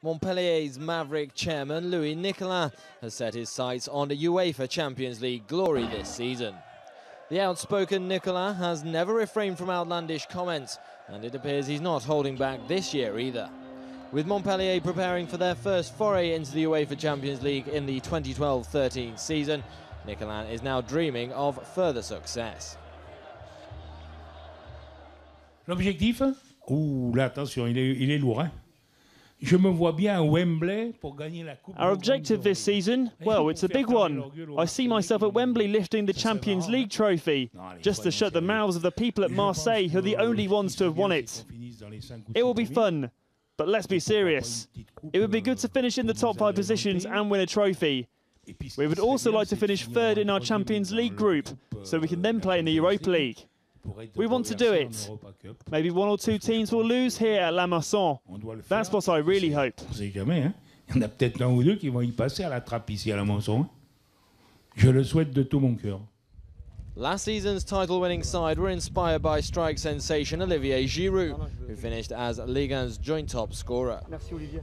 Montpellier's Maverick chairman Louis Nicollin has set his sights on the UEFA Champions League glory this season. The outspoken Nicollin has never refrained from outlandish comments, and it appears he's not holding back this year either. With Montpellier preparing for their first foray into the UEFA Champions League in the 2012-13 season, Nicollin is now dreaming of further success. L'objectif Ouh, là, attention, il est, il est lourd. Hein Our objective this season? Well, it's a big one. I see myself at Wembley lifting the Champions League trophy, just to shut the mouths of the people at Marseille who are the only ones to have won it. It will be fun, but let's be serious. It would be good to finish in the top five positions and win a trophy. We would also like to finish third in our Champions League group, so we can then play in the Europa League. We want to do it. Maybe one or two teams will lose here at La Mosson. That's what I really hope. On sait jamais, hein Il y en a peut-être un ou deux qui vont y passer à la trappe ici à la Mosson. Je le souhaite de tout mon cœur. Last season's title-winning side were inspired by strike sensation Olivier Giroud, who finished as Ligue 1's joint top scorer.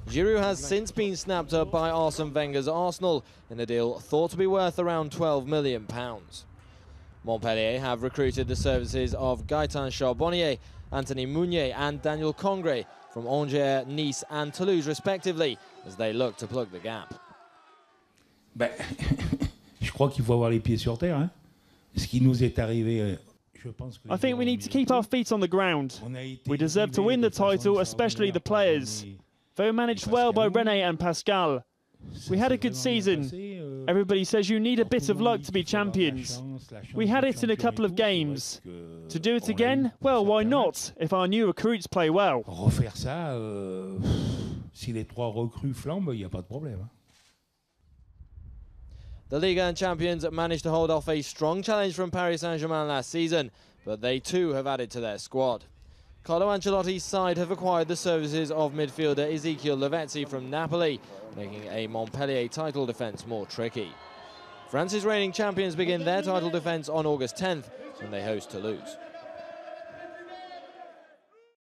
Giroud has since been snapped up by Arsene Wenger's Arsenal in a deal thought to be worth around 12 million pounds. Montpellier have recruited the services of Gaetan Charbonnier, Anthony Mounier and Daniel Congre from Angers, Nice and Toulouse respectively as they look to plug the gap. Ben, je crois qu'il faut avoir les pieds sur terre. Hein Ce qui nous est arrivé, euh, je pense que... I think we need to keep our feet on the ground. We deserve to win the title, especially the players. They were managed well by Rene and Pascal. We had a good season. Mm. Everybody says you need a bit of luck to be champions. We had it in a couple of games. To do it again? Well, why not, if our new recruits play well? Refaire ça, euh, si les trois recrues flambent, il n'y a pas de problème. hein. The Ligue 1 champions managed to hold off a strong challenge from Paris Saint-Germain last season, but they too have added to their squad. Carlo Ancelotti's side have acquired the services of midfielder Ezequiel Lavezzi from Napoli, making a Montpellier title defence more tricky. France's reigning champions begin their title defence on August 10th when they host Toulouse.